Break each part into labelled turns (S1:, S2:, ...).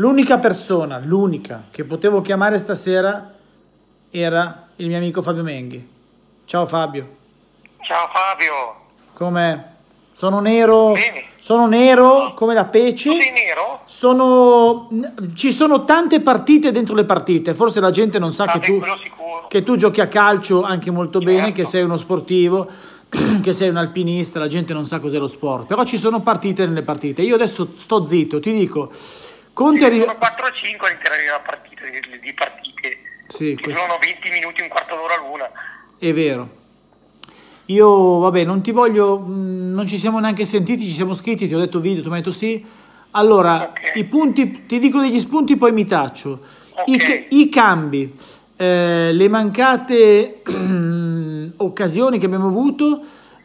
S1: L'unica persona, l'unica che potevo chiamare stasera era il mio amico Fabio Menghi. Ciao Fabio.
S2: Ciao Fabio.
S1: Com'è? Sono nero,
S2: Bene.
S1: sono nero come la pece.
S2: Sei nero?
S1: Sono, ci sono tante partite dentro le partite. Forse la gente non sa
S2: Ah,
S1: che tu, che tu giochi a calcio anche molto bene,
S2: Certo.
S1: che sei uno sportivo, che sei un alpinista. La gente non sa cos'è lo sport. Però ci sono partite nelle partite. Io adesso sto zitto, ti dico. Conte arri-
S2: Sono 4-5 all'interno di una partita, di, di partite.
S1: Sì, questo-
S2: sono 20 minuti, un quarto d'ora l'una.
S1: È vero. Io, vabbè, non ti voglio, mh, non ci siamo neanche sentiti, ci siamo scritti, ti ho detto video, tu mi hai detto sì. Allora,
S2: Ok.
S1: i punti, ti dico degli spunti, poi mi taccio. I,
S2: Ok.
S1: ca- i cambi, eh, le mancate occasioni che abbiamo avuto,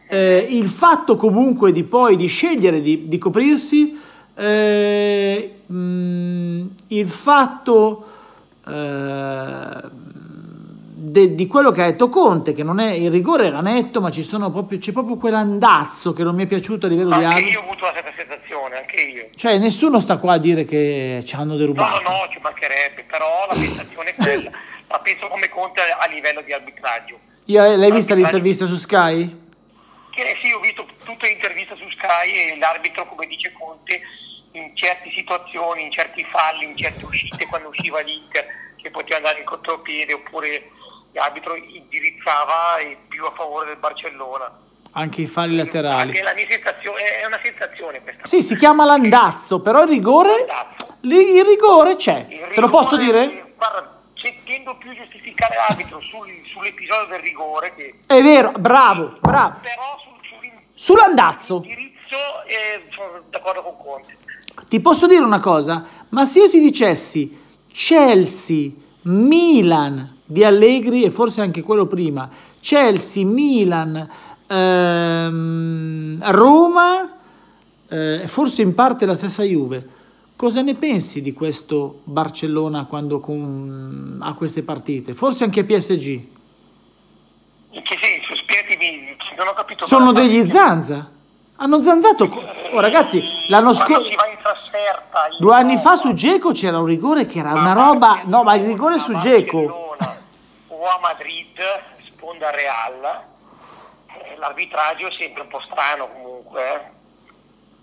S1: eh, il fatto comunque di poi di scegliere di, di coprirsi, eh, mh, il fatto eh, de- di quello che ha detto Conte, che non è il rigore era netto, ma ci sono proprio, c'è proprio quell'andazzo che non mi è piaciuto a livello di
S2: Anche io ho avuto la stessa sensazione, anche io.
S1: Cioè, nessuno sta qua a dire che ci hanno
S2: No,
S1: derubato.
S2: no, no, ci mancherebbe, però la sensazione è quella. La penso come Conte a livello di arbitraggio.
S1: Io- l'hai vista l'intervista su Sky?
S2: Che sì, ho visto tutte le interviste su Sky e l'arbitro, come dice Conte, in certe situazioni, in certi falli, in certe uscite, quando usciva l'Inter, che poteva andare in contropiede, oppure l'arbitro indirizzava più a favore del Barcellona.
S1: Anche i falli laterali.
S2: Anche la mia sensazione, è una sensazione questa.
S1: Sì, si chiama l'andazzo, però il rigore,
S2: Andazzo.
S1: lì il rigore c'è.
S2: Il
S1: Te lo posso
S2: rigore,
S1: dire?
S2: Guarda, tendo più a giustificare l'arbitro sul- sull'episodio del rigore, che,
S1: È vero, bravo, bravo.
S2: però sul,
S1: Sull'andazzo,
S2: indirizzo eh, sono d'accordo con Conte.
S1: Ti posso dire una cosa, ma se io ti dicessi Chelsea, Milan di Allegri e forse anche quello prima, Chelsea, Milan, ehm, Roma, eh, e forse in parte la stessa Juve, cosa ne pensi di questo Barcellona quando con- ha queste partite? Forse anche PSG.
S2: In che senso? Spiegami, non ho capito.
S1: Sono degli zanza. Hanno zanzato. Oh, ragazzi, l'anno scorso. Due anni fa su Geco c'era un rigore che era
S2: a
S1: una roba. No, ma il rigore su Geco.
S2: O a Madrid, sponda Real, eh, l'arbitraggio è sempre un po' strano comunque. eh.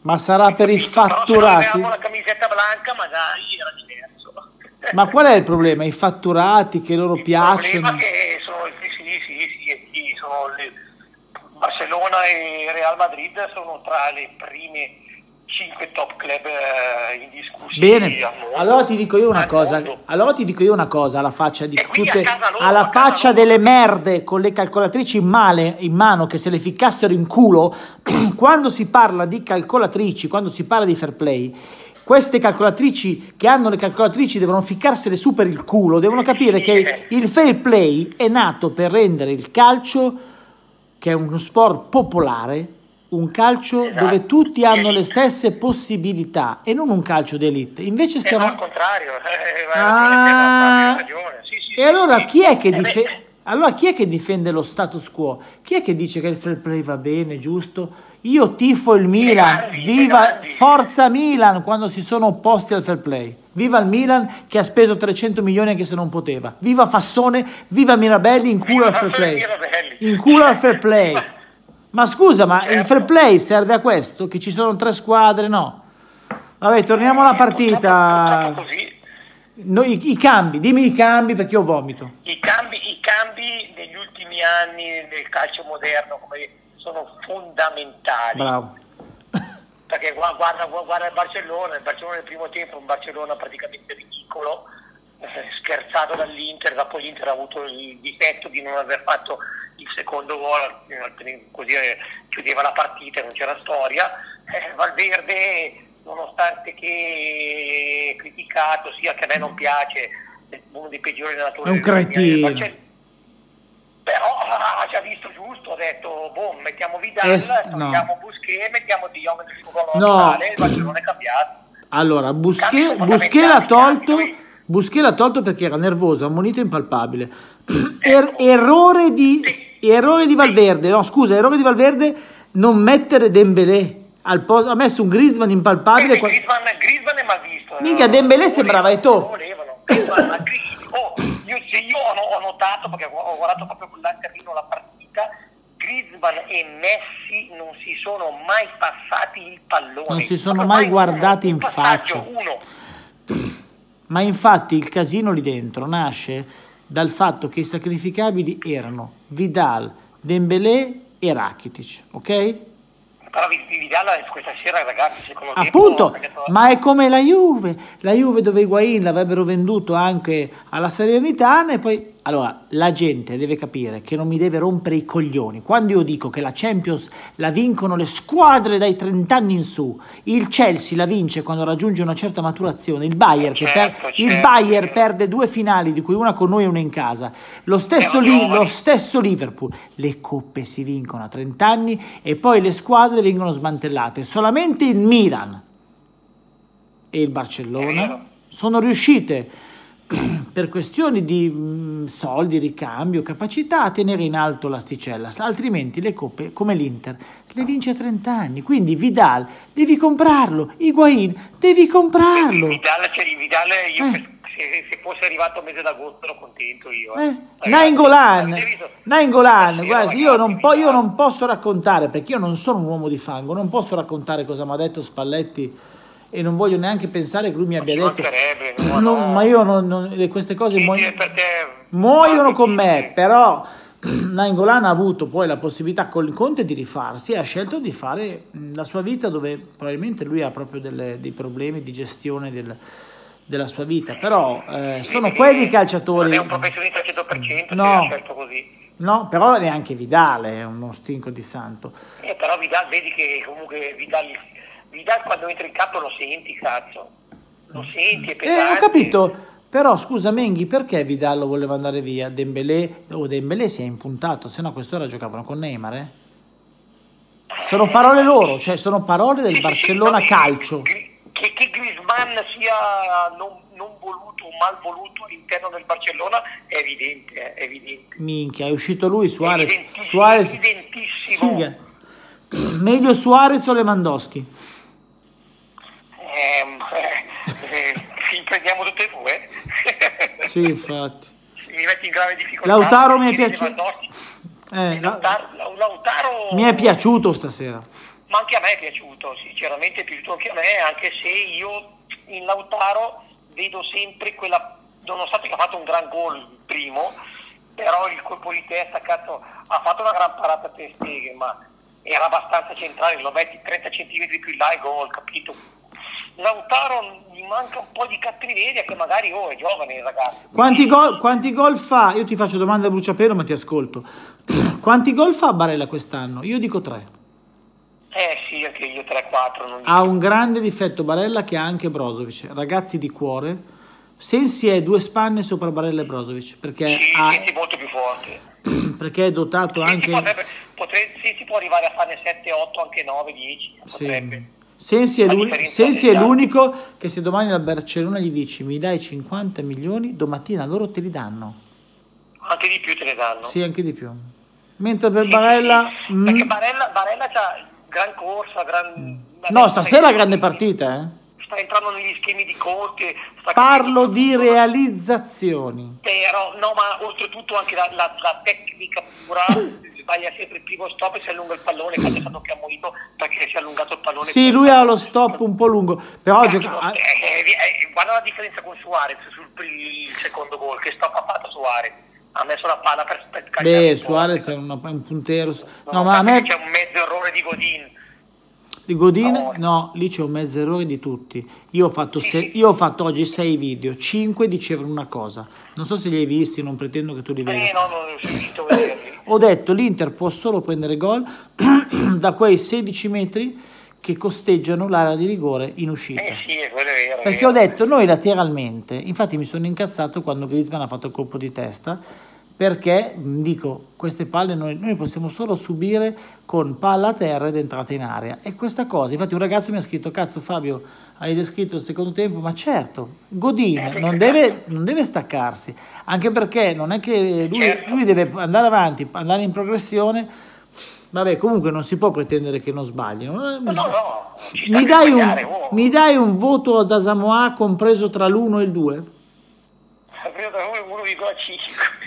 S1: Ma sarà per i fatturati?
S2: avevamo la camisetta blanca magari era diverso.
S1: Ma qual è il problema? I fatturati che loro
S2: Il
S1: piacciono?
S2: problema è che sono, sì, sì, sì, sì, sì, sono le- Barcellona e Real Madrid sono tra le prime 5 top club eh, indiscussi
S1: Bene, allora ti dico io una cosa,
S2: mondo.
S1: allora ti dico io una cosa alla faccia di tutte,
S2: loro,
S1: alla faccia
S2: loro.
S1: delle merde con le calcolatrici in, male, in mano che se le ficcassero in culo, quando si parla di calcolatrici, quando si parla di fair play, queste calcolatrici che hanno le calcolatrici devono ficcarsele su per il culo, devono capire che il fair play è nato per rendere il calcio, che è uno sport popolare, un calcio
S2: Esatto.
S1: dove tutti hanno le stesse possibilità e non un calcio d'elite. Invece
S2: Eh,
S1: stiamo...
S2: al contrario, eh,
S1: Ah.
S2: Sì, sì,
S1: E allora
S2: sì.
S1: chi è che
S2: Eh,
S1: difende... Allora chi è che difende lo status quo? Chi è che dice che il fair play va bene, giusto? Io tifo il Milan, viva forza Milan quando si sono opposti al fair play. Viva il Milan che ha speso 300 milioni anche se non poteva. Viva Fassone, viva Mirabelli in culo al fair play. In culo al fair play. Ma scusa, ma il
S2: Certo.
S1: fair play serve a questo? Che ci sono tre squadre? No. Vabbè, torniamo alla partita.
S2: Purtroppo così.
S1: No, i, I cambi, dimmi i cambi perché io vomito.
S2: I cambi, I cambi negli ultimi anni nel calcio moderno come sono fondamentali.
S1: Bravo.
S2: Perché gua- guarda, gua- guarda il Barcellona, il Barcellona nel primo tempo è un Barcellona praticamente ridicolo, eh, scherzato dall'Inter, dopo l'Inter ha avuto il difetto di non aver fatto il secondo gol, eh, così eh, chiudeva la partita, non c'era storia. Eh, Valverde, nonostante che criticato, sia che a me non piace, è uno dei peggiori allenatori
S1: È un
S2: del mondiale Barcellona. Però ha visto giusto, ha detto, boh, mettiamo Vidal,
S1: Es- no.
S2: togliamo Busquets, mettiamo Di Jong nel suo ruolo
S1: No.
S2: naturale, il Barcellona è cambiato.
S1: Allora, Busquets, Busquets l'ha tolto.
S2: cambi.
S1: Busquets l'ha tolto perché era nervoso, ammonito impalpabile. Er- errore, di, errore di Valverde, no scusa, errore di Valverde non mettere Dembélé. Al posto, ha messo un Griezmann impalpabile.
S2: Eh, Griezmann, Griezmann è mal visto.
S1: Minchia, Dembélé sembrava Eto'o.
S2: Griezmann, oh, io, se io ho, notato, perché ho guardato proprio con l'anterino la partita, Griezmann e Messi non si sono mai passati il pallone.
S1: Non si sono mai guardati in faccia.
S2: Uno.
S1: Ma infatti il casino lì dentro nasce dal fatto che i sacrificabili erano Vidal, Dembélé e Rakitic, ok?
S2: Però Vidal questa sera, ragazzi, secondo me...
S1: Appunto, tempo, ma è come la Juve. La Juve dove Higuain l'avrebbero venduto anche alla Salernitana e poi... Allora, la gente deve capire che non mi deve rompere i coglioni. Quando io dico che la Champions la vincono le squadre dai 30 anni in su, il Chelsea la vince quando raggiunge una certa maturazione, il Bayern, certo, per... certo, il Bayern perde due finali, di cui una con noi e una in casa, lo stesso, lì, lo stesso Liverpool, le coppe si vincono a 30 anni e poi le squadre vengono smantellate. Solamente il Milan e il Barcellona sono riuscite per questioni di mh, soldi, ricambio, capacità a tenere in alto l'asticella, altrimenti le coppe come l'Inter le vince a 30 anni, quindi Vidal devi comprarlo, Higuain devi comprarlo.
S2: Vidal, cioè, Vidal io eh. se, se, fosse arrivato il mese d'agosto ero contento io. Eh.
S1: Eh. Nainggolan, Nainggolan, guarda, io non, po- io non posso raccontare, perché io non sono un uomo di fango, non posso raccontare cosa mi ha detto Spalletti e non voglio neanche pensare che lui mi abbia detto no, no, ma io non, non, queste cose
S2: sì,
S1: muoiono, muoiono con me però Nainggolan ha avuto poi la possibilità con il Conte di rifarsi e ha scelto di fare la sua vita dove probabilmente lui ha proprio delle, dei problemi di gestione del, della sua vita però eh, sono quelli i calciatori.
S2: Non è un professionista al 100% no, scelto così.
S1: No, però neanche Vidal è uno stinco di santo.
S2: Eh, però Vidal, vedi che comunque Vidal Vidal quando entra in campo lo senti, cazzo. Lo senti, è pesante.
S1: Eh, ho capito. Però scusa Menghi, perché Vidal lo voleva andare via? Dembélé, o oh, Dembélé si è impuntato, se no a quest'ora giocavano con Neymar, eh? Sono parole loro, cioè sono parole del
S2: sì,
S1: Barcellona
S2: sì,
S1: calcio.
S2: Che, che Griezmann sia non, non voluto o mal voluto all'interno del Barcellona è evidente, eh, è evidente.
S1: Minchia, è uscito lui, Suarez.
S2: Evidentissimo.
S1: Suarez.
S2: Evidentissimo.
S1: Sì, meglio Suarez o Lewandowski?
S2: Ehm, eh, prendiamo tutte e due.
S1: sì, infatti.
S2: Mi metti in grave difficoltà.
S1: Lautaro mi è piaciuto. Eh,
S2: Lautaro, Lautaro,
S1: mi è piaciuto stasera.
S2: Ma anche a me è piaciuto, sinceramente è piaciuto anche a me, anche se io in Lautaro vedo sempre quella, nonostante che ha fatto un gran gol il primo, però il colpo di testa, cazzo, ha fatto una gran parata a Testeghe, ma era abbastanza centrale, lo metti 30 cm più in là e gol, capito? Lautaro gli manca un po' di cattiveria che magari oh, è giovane il ragazzo.
S1: Quanti gol, quanti gol fa? Io ti faccio domande a bruciapelo ma ti ascolto. quanti gol fa Barella quest'anno? Io dico tre.
S2: Eh sì, anche io 3-4.
S1: Ha un grande difetto Barella che ha anche Brozovic. Ragazzi di cuore, Sensi è due spanne sopra Barella e Brozovic. Perché
S2: sì,
S1: ha...
S2: Sensi molto più forte.
S1: Perché è dotato
S2: Sensi
S1: anche...
S2: Potrebbe, potrebbe, Sensi può arrivare a farne 7, 8, anche 9, 10. Potrebbe.
S1: Sensi è, l'uni- Sensi è l'unico che se domani al Barcellona gli dici mi dai 50 milioni, domattina loro te li danno.
S2: Anche di più te ne danno.
S1: Sì, anche di più. Mentre per sì, Barella...
S2: Sì, mm, Perché Barella, Barella c'ha gran corsa, gran...
S1: Mm. No, stasera grande partita, eh?
S2: Sta entrando negli schemi di Conte.
S1: Parlo di realizzazioni.
S2: Però, no, ma oltretutto anche la, la, la tecnica pura sbaglia sempre il primo stop e si allunga il pallone, è stato che ha morito perché si è allungato il pallone.
S1: Sì, lui ha lo stop un po' lungo, però
S2: Cazzo,
S1: gioca...
S2: eh, eh, guarda la differenza con Suarez sul secondo gol, che stop ha fatto Suarez. Ha messo la palla per, per
S1: Beh, Suarez è un, un puntero. No, no ma a me...
S2: C'è un mezzo errore di Godin.
S1: Di Godin, no. lì c'è un mezzo errore di tutti. Io ho, fatto se, io ho fatto oggi sei video, cinque dicevano una cosa. Non so se li hai visti, non pretendo che tu li veda.
S2: Eh, no, non. Ho
S1: detto l'Inter può solo prendere gol da quei 16 metri che costeggiano l'area di rigore in uscita.
S2: Eh sì, è vero.
S1: Perché ho detto noi lateralmente, infatti mi sono incazzato quando Griezmann ha fatto il colpo di testa perché dico queste palle noi, noi, possiamo solo subire con palla a terra ed entrata in area e questa cosa infatti un ragazzo mi ha scritto cazzo Fabio hai descritto il secondo tempo ma certo Godin eh, non deve, non deve staccarsi anche perché non è che lui, certo. lui deve andare avanti andare in progressione Vabbè, comunque non si può pretendere che non sbaglino.
S2: No, no, no.
S1: Mi dai, un,
S2: oh.
S1: mi dai un voto ad Asamoah compreso tra l'1 e il 2?
S2: Avevo da lui 1,5.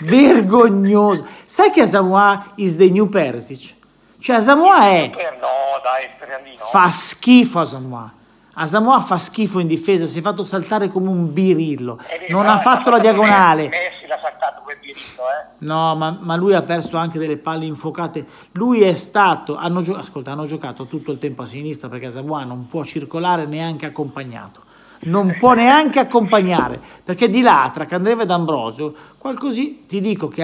S1: Vergognoso. Sai che Asamoah is the new Perisic? Cioè Asamoah è...
S2: No, dai, speriamo di no.
S1: Fa schifo Asamoah. Asamoah fa schifo in difesa, si è fatto saltare come un birillo.
S2: Eh,
S1: Non
S2: no,
S1: ha fatto la diagonale.
S2: Messi l'ha saltato quel diritto, eh.
S1: No, ma, ma lui ha perso anche delle palle infuocate. Lui è stato, hanno, ascolta, hanno giocato tutto il tempo a sinistra perché Asamoah non può circolare neanche accompagnato. Non può neanche accompagnare perché di là tra Candreva e D'Ambrosio, qualcosì ti dico che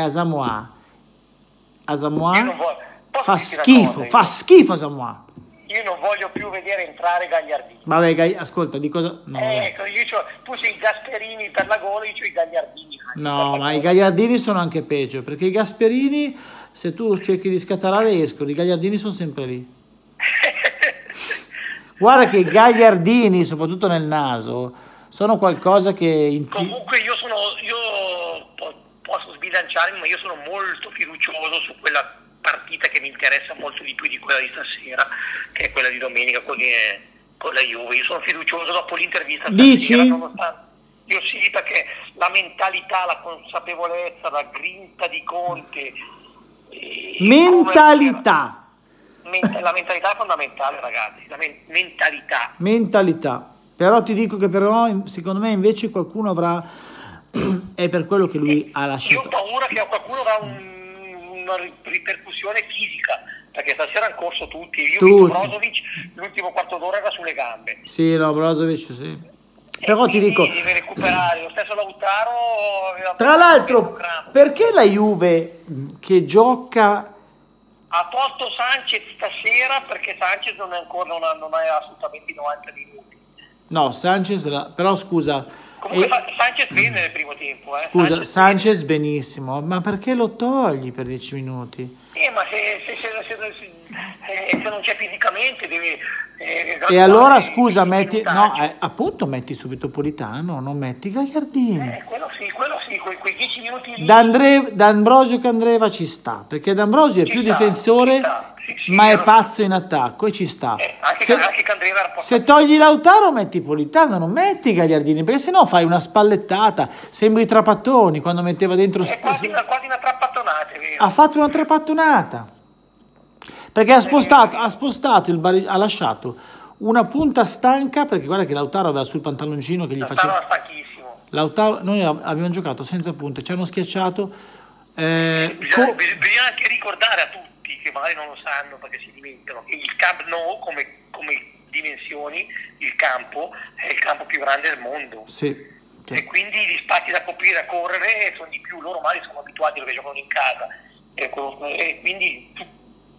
S2: voglio- posso
S1: fa schifo, fa schifo Asamoah.
S2: Io non voglio più vedere entrare Gagliardini.
S1: Vabbè, Gai- ascolta, di cosa... No, vabbè.
S2: ecco, io tu sei i Gasperini per la gola, io ho i Gagliardini.
S1: No, ma i gagliardini sono anche peggio, perché i Gasperini, se tu cerchi di scatarare, escono, i gagliardini sono sempre lì. Guarda che i gagliardini, soprattutto nel naso, sono qualcosa che... in-
S2: Comunque io sono, io po- posso sbilanciarmi, ma io sono molto fiducioso su quella partita che mi interessa molto di più di quella di stasera, che è quella di domenica con, eh, con la Juve. Io sono fiducioso dopo l'intervista.
S1: Dici?
S2: stasera, nonostante- Io sì, perché la mentalità, la consapevolezza, la grinta di Conte...
S1: Mentalità,
S2: men- la mentalità è fondamentale, ragazzi. La men- mentalità.
S1: mentalità. Però ti dico che però, secondo me invece qualcuno avrà... è per quello che lui ha
S2: Io ho
S1: lasciato...
S2: paura che qualcuno avrà un- una ri- ripercussione fisica, perché stasera hanno corso tutti. Io
S1: Tutti.
S2: Brozovic, l'ultimo quarto d'ora era sulle gambe.
S1: Sì, no, Brozovic, sì. Però ti dico...
S2: Deve recuperare. Lo stesso Lautaro aveva
S1: Tra l'altro, perché la Juve che gioca
S2: ha tolto Sanchez stasera perché Sanchez non è ancora non ha, non ha assolutamente i 90 minuti.
S1: No, Sanchez, però scusa,
S2: Comunque
S1: eh,
S2: Sa- Sanchez bene nel primo tempo. Eh.
S1: scusa,
S2: Sanchez
S1: Sanchez benissimo, ma perché lo togli per 10 minuti?
S2: Eh, ma se, se- se- eh, se non c'è fisicamente deve... eh,
S1: E allora
S2: dare
S1: scusa, metti, no, eh, appunto metti subito Politano, non metti Gagliardini.
S2: Eh, quello sì, quello sì, quei, quei 10 minuti lì.
S1: D'Andre- D'Ambrosio Candreva ci sta, perché D'Ambrosio è
S2: Ci
S1: più
S2: sta,
S1: difensore,
S2: sì, sì,
S1: ma è
S2: allora-
S1: pazzo in attacco e ci sta.
S2: Eh, anche,
S1: Se-
S2: anche Candreva era posto.
S1: Se togli Lautaro metti Politano, non metti Gagliardini, perché sennò fai una spallettata, sembri Trapattoni quando metteva dentro...
S2: È quasi, una- quasi una vero.
S1: Ha fatto una trapattonata, perché ha spostato, ha spostato il bari- ha lasciato una punta stanca, perché guarda che Lautaro aveva sul pantaloncino che gli
S2: Lautaro
S1: faceva...
S2: stanchissimo.
S1: Lautaro, noi abbiamo giocato senza punte, ci hanno schiacciato... eh,
S2: Bisogna,
S1: co-
S2: bis- bisogna anche ricordare a tutti, magari non lo sanno perché si dimenticano, il Camp Nou come, come dimensioni, il campo, è il campo più grande del mondo.
S1: sì,
S2: E
S1: sì.
S2: quindi gli spazi da coprire a correre sono di più, loro magari sono abituati perché giocano in casa. Ecco, e quindi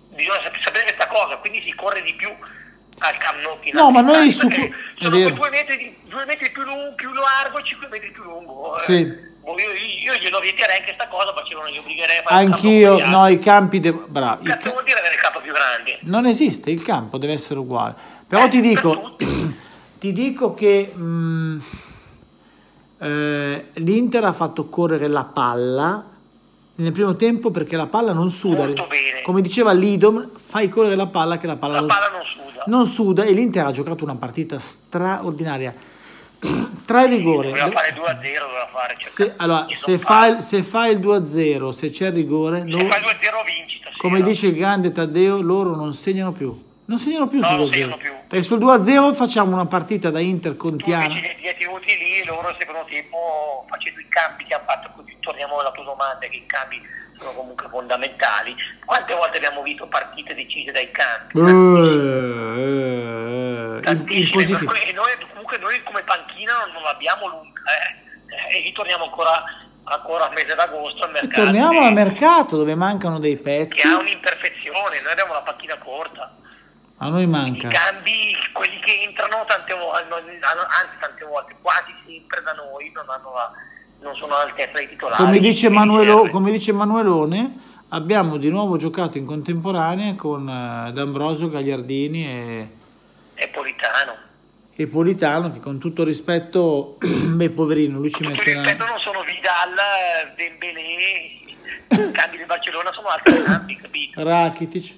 S2: bisogna sap- sapere questa cosa, quindi si corre di più al Camp Nou.
S1: No, ma noi su-
S2: sono due metri, di- due metri più, lungo, più largo e 5 metri più lungo. eh.
S1: Sì.
S2: Boh, Io, io glielo vieterei anche questa cosa, Barcellona gli obbligherei a fare
S1: Anch'io, no, i campi... de- bravo, i
S2: Cazzo
S1: ca-
S2: vuol dire avere il campo più grande?
S1: non esiste, il campo deve essere uguale. Però
S2: Eh,
S1: ti dico, ti dico che mh, eh, l'Inter ha fatto correre la palla nel primo tempo perché la palla non suda. Come diceva Lidom, fai correre la palla che la palla,
S2: La
S1: non,
S2: palla non suda.
S1: Non suda e l'Inter ha giocato una partita straordinaria. Tra il rigore,
S2: Doveva fare 2 a 0, doveva fare.
S1: se, allora, se, fa il, se fa il 2-0, se c'è il rigore,
S2: Se
S1: lo-
S2: fai 2 a 0 vinci stasera.
S1: come dice il grande Taddeo, loro non segnano più. Non segnano più
S2: No,
S1: sul
S2: non
S1: 2-0.
S2: segnano più.
S1: Perché sul 2-0 facciamo una partita da
S2: tu
S1: intercontiana.
S2: invece li hai tenuti lì e loro secondo tempo facendo i cambi che hanno fatto, così torniamo alla tua domanda che i cambi sono comunque fondamentali. Quante volte abbiamo visto partite decise dai
S1: in, in
S2: Tantissime,
S1: positivo.
S2: e noi comunque noi come panchina non, non l'abbiamo lunga eh. e ritorniamo ancora, ancora al mese d'agosto al
S1: E
S2: mercato
S1: torniamo
S2: che-
S1: al mercato dove mancano dei
S2: che
S1: pezzi.
S2: ha un'imperfezione, noi abbiamo la panchina corta.
S1: A noi
S2: I
S1: manca.
S2: cambi, quelli che entrano tante volte, anzi tante volte, quasi sempre da noi, non, hanno la- non sono all'altezza dei titolari.
S1: Come dice, Manuelo,
S2: serve.
S1: come dice Manuelone, abbiamo di nuovo giocato in contemporanea con eh, D'Ambrosio, Gagliardini e,
S2: È Politano.
S1: e Politano che con tutto rispetto, beh poverino, lui ci mette una...
S2: rispetto non sono Vidal, Dembélé, i cambi del Barcellona sono altri cambi, capito?
S1: Rakitic.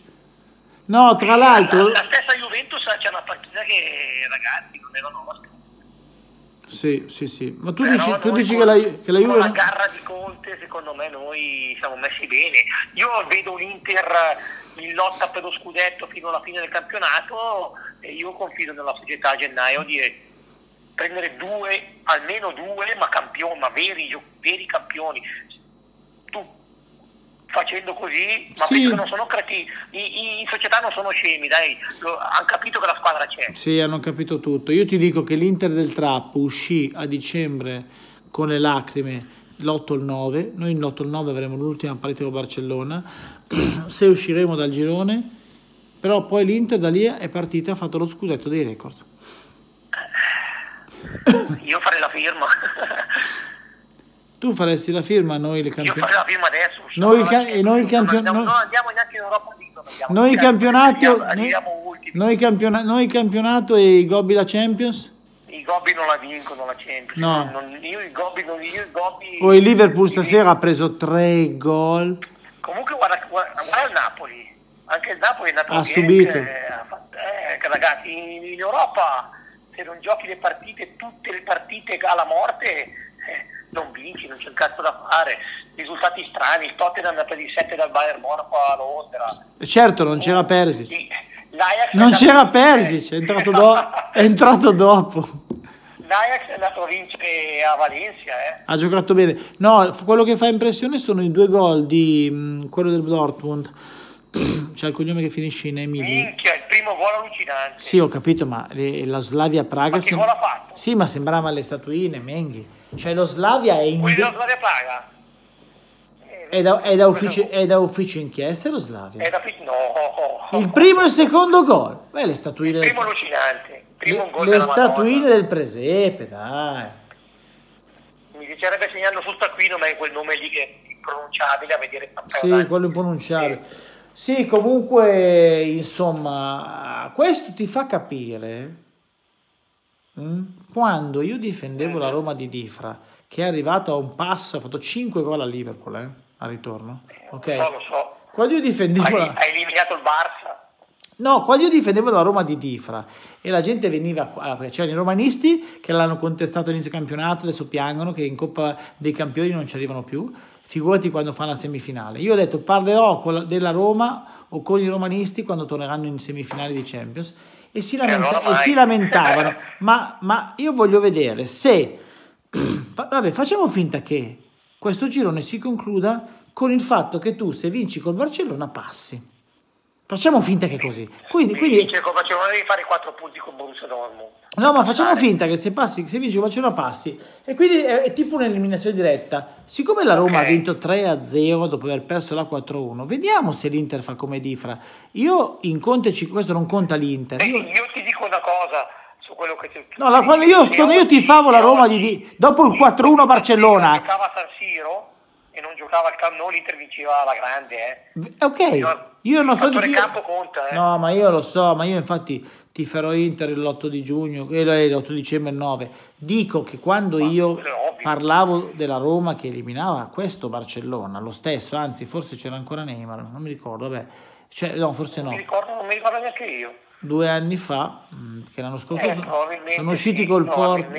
S1: No, tra l'altro...
S2: La, la stessa Juventus c'è una partita che ragazzi non era nostra.
S1: Sì, sì, sì. Ma tu
S2: Però
S1: dici, tu dici
S2: con-
S1: che la, che la
S2: con
S1: Juve...
S2: la garra di Conte, secondo me noi siamo messi bene. Io vedo un Inter in lotta per lo scudetto fino alla fine del campionato e io confido nella società a gennaio di prendere due, almeno due, ma campioni, ma veri, veri campioni. Facendo così, ma
S1: Sì.
S2: non sono cretini, I, i- in società non sono scemi, dai, lo- hanno capito che la squadra c'è.
S1: Sì, hanno capito tutto. Io ti dico che l'Inter del Trap uscì a dicembre con le lacrime l'8 il 9. Noi l'8 il 9 avremo l'ultima partita con Barcellona. Se usciremo dal girone, però poi l'Inter da lì è partita e ha fatto lo scudetto dei record.
S2: Io farei la firma.
S1: Tu faresti la firma, noi le
S2: Io
S1: campioni.
S2: farei la firma adesso.
S1: Noi ca- e noi il
S2: non
S1: campio-
S2: andiamo-
S1: noi-
S2: andiamo neanche in Europa League.
S1: Noi
S2: Cioè,
S1: campionati,
S2: arriviamo,
S1: noi, campiona- noi campionato e i Gobbi la Champions?
S2: I Gobbi non la vincono la Champions.
S1: No.
S2: Non- io i Gobbi non io i Gobbi.
S1: O il Liverpool stasera ha preso tre gol.
S2: Comunque guarda, guarda, guarda il Napoli. Anche il Napoli è nato
S1: Ha subito.
S2: eh, eh, ragazzi, in, in Europa se non giochi le partite, tutte le partite alla morte, eh, non vinci, non c'è un cazzo da fare. Risultati strani, il Tottenham è andato di 7 dal Bayern Monaco a Londra.
S1: Certo, non c'era Perisic.
S2: Sì,
S1: Non c'era Perisic, è entrato, do- è entrato dopo.
S2: L'Ajax è andato a vincere a Valencia, eh.
S1: Ha giocato bene. No, quello che fa impressione sono i due gol di mh, quello del Dortmund. C'è il cognome che finisce in Emily.
S2: Minchia, il primo gol allucinante.
S1: Sì, ho capito, ma le- la Slavia Praga.
S2: Ma che
S1: sem-
S2: gol ha fatto?
S1: Sì, ma sembrava le statuine, Menghi. Cioè, lo Slavia è, in
S2: Quello
S1: de-
S2: della Slavia Praga.
S1: È, da, è da ufficio, è da ufficio inchieste lo Slavia.
S2: È da no.
S1: Il primo e il secondo gol. Beh, le statuine,
S2: Il primo allucinante. Primo
S1: le, le statuine
S2: Madonna.
S1: del presepe, dai.
S2: Mi piacerebbe segnarlo sul taccuino, ma è quel nome lì che è impronunciabile a vedere
S1: Sì, quello impronunciabile. Sì, comunque, insomma, questo ti fa capire quando io difendevo la Roma di Difra, che è arrivato a un passo, ha fatto 5 gol a Liverpool, eh, al ritorno. Ok.
S2: Non lo so.
S1: Quando io difendevo
S2: Hai,
S1: la...
S2: hai eliminato il Barça.
S1: No, quando io difendevo la Roma di Difra e la gente veniva qua, perché c'erano i romanisti che l'hanno contestato all'inizio campionato, adesso piangono che in Coppa dei Campioni non ci arrivano più, figurati quando fanno la semifinale. Io ho detto parlerò la- della Roma o con i romanisti quando torneranno in semifinale di Champions e si, lamenta-
S2: allora
S1: e si lamentavano, ma, ma io voglio vedere se, fa- vabbè facciamo finta che questo girone si concluda con il fatto che tu se vinci col Barcellona passi. Facciamo finta che è così. Quindi,
S2: Mi
S1: quindi
S2: dice come facevano devi fare 4 punti con Borussia Dortmund.
S1: No, ma facciamo finta che se passi, se vinci Barcellona passi. E quindi è, è tipo un'eliminazione diretta. Siccome la Roma
S2: Ok.
S1: ha vinto 3-0 dopo aver perso la 4-1, vediamo se l'Inter fa come Difra. Io in Conte, ci- questo non conta l'Inter. Io-
S2: Io ti dico una cosa su quello che ti...
S1: no, la- quando io, io
S2: oggi-
S1: tifavo la Roma di, di- dopo il 4-1 a Barcellona,
S2: Giocava a San Siro giocava al Camp Nou, l'Inter vinceva alla grande, eh.
S1: ok, io non sto io-
S2: campo conta, eh.
S1: No, ma io lo so, ma io infatti tiferò Inter l'8 di giugno, eh, l'8 dicembre il 9. Dico che quando io
S2: è ovvio.
S1: parlavo della Roma che eliminava questo Barcellona, lo stesso, anzi forse c'era ancora Neymar, non mi ricordo, vabbè. Cioè, no, forse
S2: Non
S1: no.
S2: mi ricordo, non mi ricordo neanche io.
S1: Due anni fa, mh, che l'anno scorso
S2: Eh,
S1: sono usciti
S2: sì,
S1: col Porto.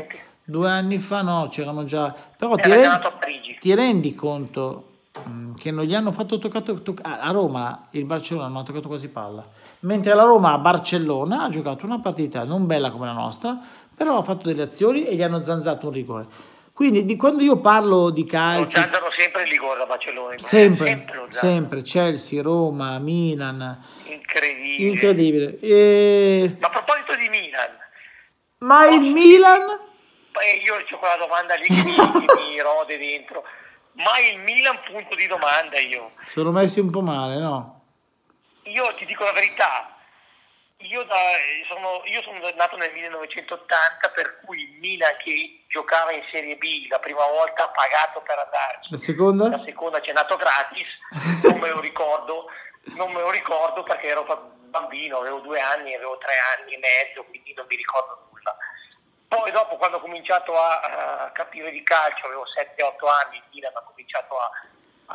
S1: Due anni fa no, c'erano già... Però ti,
S2: a Parigi.
S1: ti rendi conto mh, che non gli hanno fatto toccato... toc- a a Roma il Barcellona non ha toccato quasi palla. Mentre la Roma a Barcellona ha giocato una partita non bella come la nostra, però ha fatto delle azioni e gli hanno zanzato un rigore. Quindi di quando io parlo di calcio...
S2: zanzano sempre il rigore da Barcellona.
S1: Sempre,
S2: zanzano.
S1: sempre, Chelsea, Roma, Milan,
S2: Incredibile.
S1: incredibile. E-
S2: Ma a proposito di Milan,
S1: Ma il Milan?
S2: Eh, io ho quella domanda lì che mi, che mi rode dentro. Ma il Milan punto di domanda io.
S1: Sono messi un po' male, no?
S2: Io ti dico la verità, io, da- sono, io sono nato nel 1980 per cui il Milan che giocava in Serie B la prima volta ha pagato per andarci.
S1: La seconda?
S2: La seconda c'è nato gratis, non me lo ricordo, non me lo ricordo perché ero bambino, avevo due anni, avevo tre anni e mezzo, quindi non mi ricordo. Poi dopo quando ho cominciato a, a capire di calcio, avevo 7-8 anni, il Milan ha cominciato a,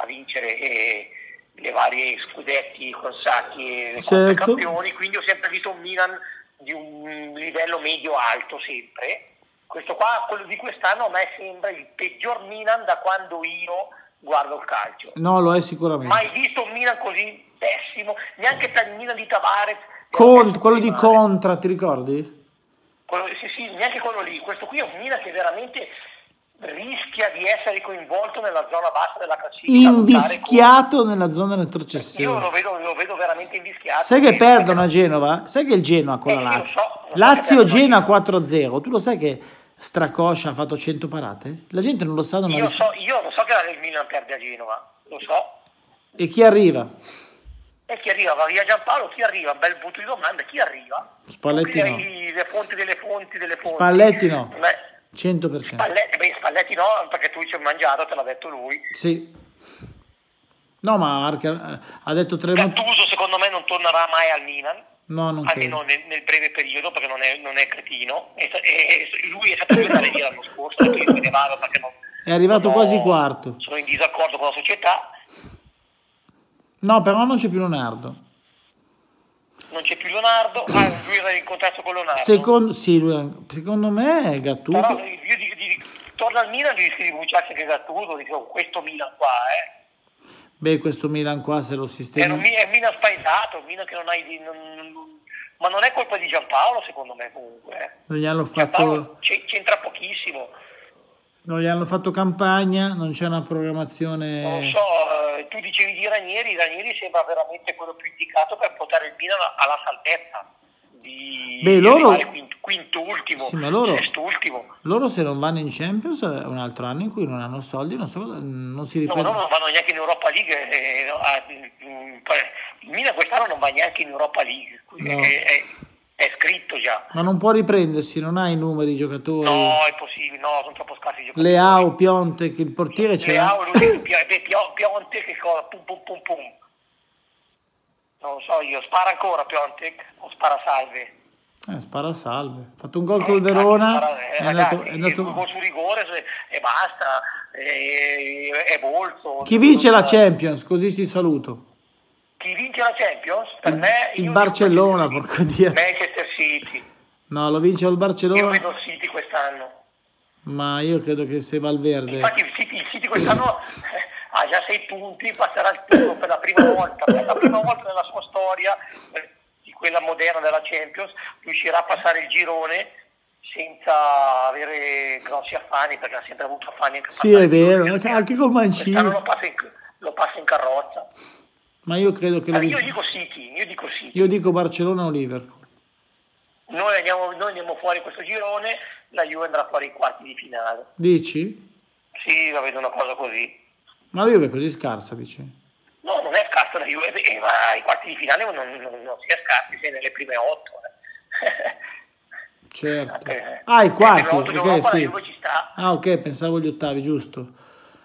S2: a vincere e, le varie scudetti con sacchi e
S1: Certo.
S2: campioni, quindi ho sempre visto un Milan di un livello medio-alto sempre. Questo qua, quello di quest'anno, a me sembra il peggior Milan da quando io guardo il calcio.
S1: No, lo è sicuramente.
S2: Mai visto un Milan così pessimo, neanche il Milan di Tavares.
S1: Con- quello di
S2: Male.
S1: Contra, ti ricordi?
S2: Quello- sì, sì, neanche quello lì. Questo qui è un Milan che veramente rischia di essere coinvolto nella zona bassa della classifica.
S1: Invischiato nella zona
S2: Io lo vedo, lo vedo veramente invischiato.
S1: Sai che perdono a Genova? Sai che il Genoa con la
S2: Eh, lo
S1: Lazio?
S2: so,
S1: Lazio-Genoa
S2: perdono
S1: 4-0. Tu lo sai che Stracoscia ha fatto 100 parate? La gente non lo sa, non
S2: Io, so, io lo so che il Milan perde a Genova, lo so.
S1: E chi arriva?
S2: E chi arriva? Va via Giampaolo, chi arriva? Bel punto di domanda, chi arriva?
S1: Spalletti no.
S2: Le fonti delle fonti delle fonti.
S1: Spalletti no.
S2: Beh,
S1: 100%.
S2: Spalletti, beh, Spalletti no, perché tu ci hai mangiato, te l'ha detto lui.
S1: Sì. No, ma eh, ha detto tre
S2: Gattuso secondo me non tornerà mai al Milan.
S1: No, non
S2: almeno nel, nel breve periodo perché non è, non è cretino e, e- lui è stato via via l'anno scorso me ne vado perché non,
S1: È arrivato
S2: non ho-
S1: quasi quarto.
S2: sono in disaccordo con la società
S1: No, però non c'è più Leonardo.
S2: non c'è più Leonardo ah, lui era in contatto con Leonardo
S1: Secondo, sì, lui- secondo me
S2: però
S1: Gattuso.
S2: io dico, dico, torna al Milan rischia di bruciarsi anche Gattuso dico questo Milan qua eh.
S1: Beh, questo Milan qua se lo
S2: è,
S1: sistema.
S2: un, è un Milan spaesato un Milan che non hai non- non- ma non è colpa di Giampaolo secondo me comunque eh.
S1: Non gli hanno
S2: Giampaolo
S1: fatto,
S2: c'è- c'entra pochissimo
S1: non gli hanno fatto campagna, non c'è una
S2: Non lo
S1: programmazione.
S2: so, eh, tu dicevi di Ranieri, Ranieri sembra veramente quello più indicato per portare il Milan alla salvezza. Di,
S1: Beh, loro-
S2: quinto, quintultimo,
S1: Sì, loro-. Loro se non vanno in Champions è un altro anno in cui non hanno soldi, non, so, non si
S2: No,
S1: ripete.
S2: loro non vanno neanche in Europa League. eh, no, ah, mm, poi il Milan quest'anno non va neanche in Europa League,
S1: No.
S2: È, è- è scritto già.
S1: Ma non può riprendersi, non ha i numeri i giocatori.
S2: No, è possibile, no, sono troppo scarsi i giocatori.
S1: Leao, Pionte, che il portiere l'ha.
S2: Leao, lui, Pio- Pio- Piontek, che cosa? Pum, pum, pum, pum. Non lo so io, spara ancora Piontek o spara salve?
S1: Eh, spara salve. Ha fatto un gol col Verona.
S2: Spara- eh,
S1: È andato, è andato-
S2: due gol su rigore e basta, e, è bolso.
S1: Chi vince la Champions? Così ti saluto.
S2: Chi vince la Champions? Per
S1: Il-
S2: me
S1: il
S2: io
S1: Barcellona, porco Dio.
S2: Manchester City.
S1: No, lo vince il
S2: Io
S1: Barcellona,
S2: vedo il City quest'anno.
S1: ma io credo che se Valverde...
S2: Infatti il City, il City quest'anno eh, ha già sei punti, passerà il turno per la prima volta, per la prima volta nella sua storia, eh, di quella moderna della Champions, riuscirà a passare il girone senza avere grossi affani, perché ha sempre avuto affani anche
S1: Sì, è vero, anche,
S2: Quest'anno
S1: Mancini.
S2: lo passa in, lo passa in carrozza.
S1: Ma io credo che lo
S2: Allora, io
S1: vince.
S2: dico City, io dico City.
S1: Io dico Barcellona o Liverpool.
S2: Noi andiamo, noi andiamo fuori questo girone, la Juve andrà fuori ai quarti di finale.
S1: Dici?
S2: Sì, la vedo una cosa così.
S1: Ma la Juve è così scarsa, dici?
S2: No, non è scarsa la Juve, eh, ma ai quarti di finale non, non, non si è scarsi, sei nelle prime otto. eh.
S1: Certo.
S2: Eh,
S1: Ah, i quarti, ok, sì. Ah, ok, pensavo gli ottavi, giusto.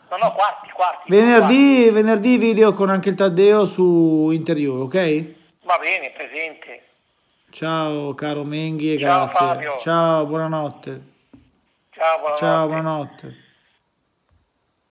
S2: No, no, quarti, quarti. quarti.
S1: Venerdì, venerdì video con anche il Taddeo su Interior, ok?
S2: Va bene, presente.
S1: Ciao caro Menghi e
S2: Ciao,
S1: grazie.
S2: Fabio.
S1: Ciao, buonanotte.
S2: Ciao, buonanotte.
S1: Ciao, buonanotte.